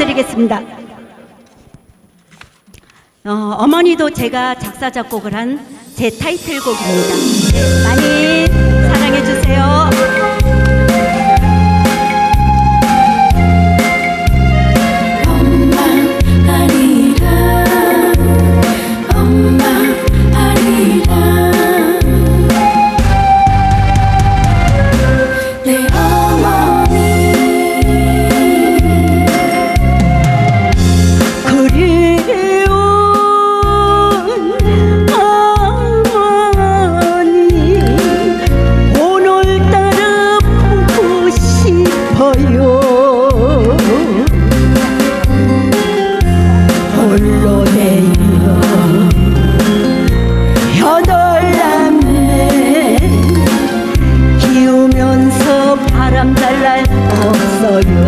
드리겠습니다. 어, 머니도 제가 작사 작곡을 한 제 타이틀곡입니다. 많이 saw you.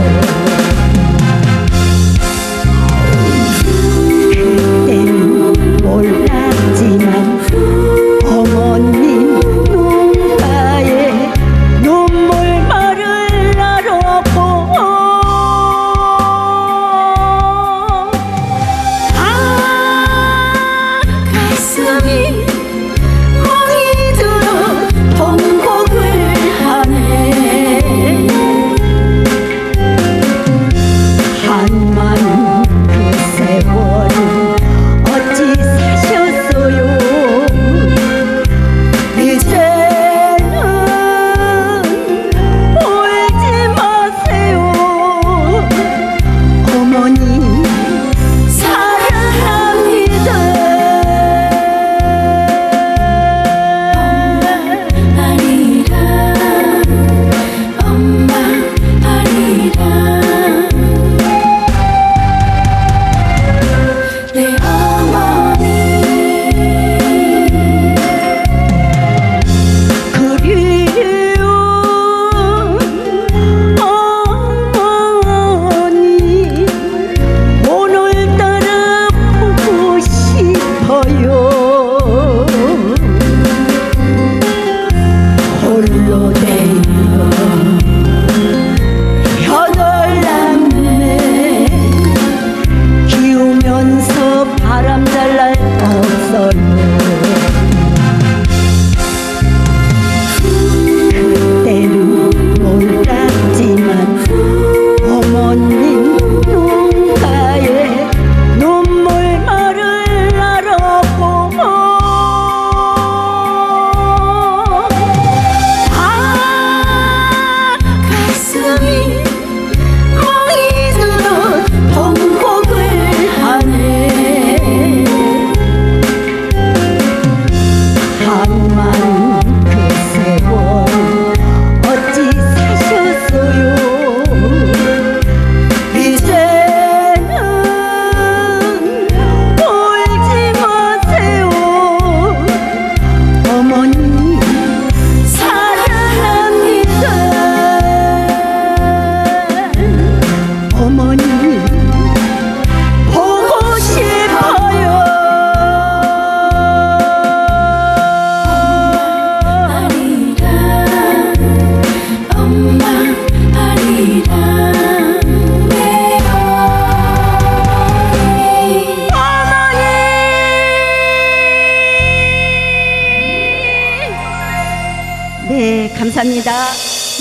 감사합니다.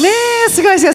네, 수고하셨습니다.